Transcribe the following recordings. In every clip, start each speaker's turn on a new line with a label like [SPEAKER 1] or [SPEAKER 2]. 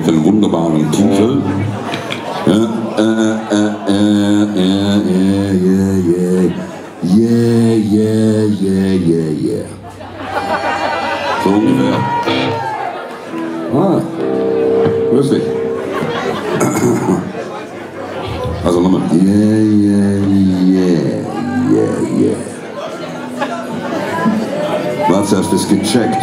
[SPEAKER 1] trägt einen wunderbaren Titel. Äh, äh, äh, äh, äh, yeah, yeah, yeah, yeah, yeah. So ungefähr. Ah, grüß dich. Also nochmal. Yeah, yeah, yeah, yeah, yeah. Warte, hast du es gecheckt?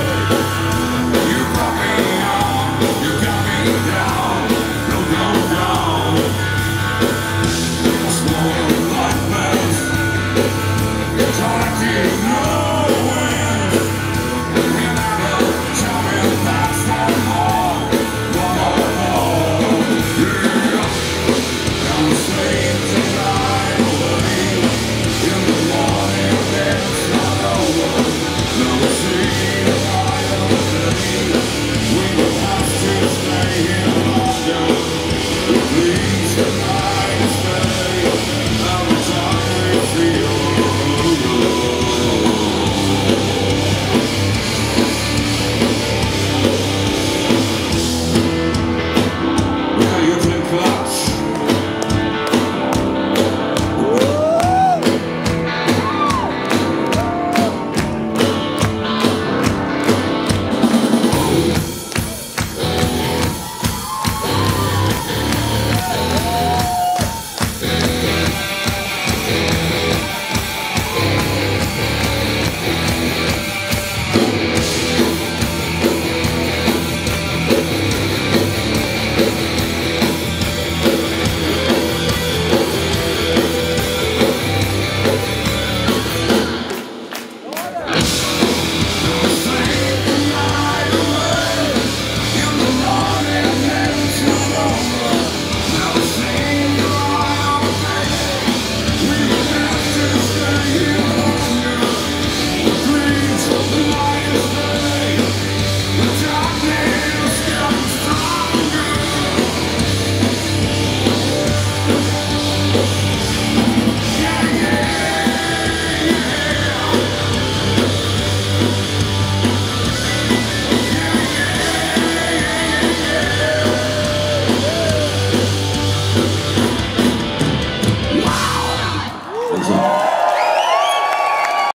[SPEAKER 2] you.